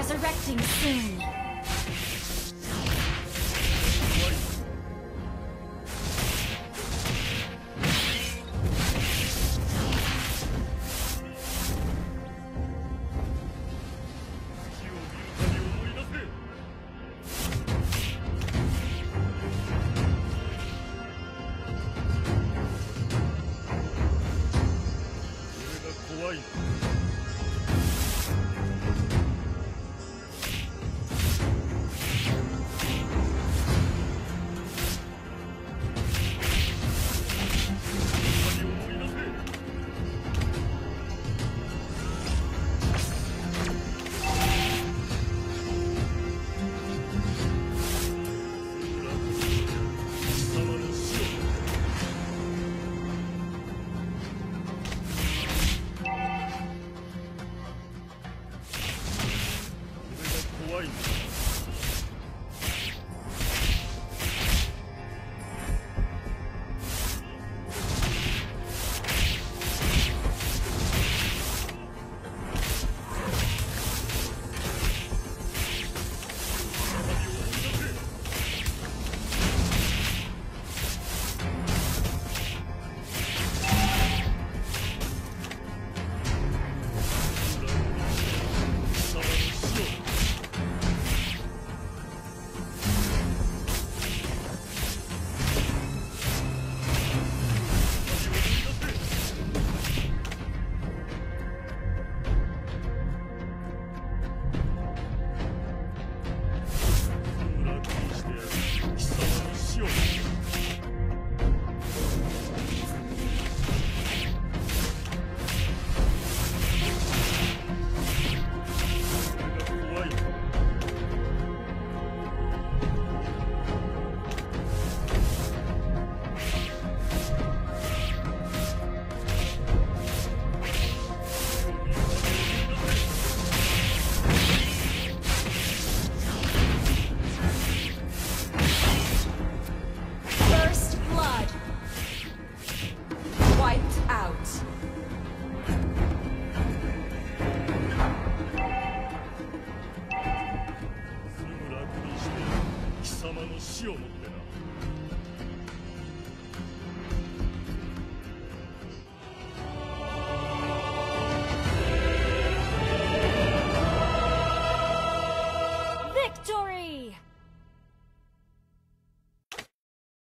resurrecting soon. ない今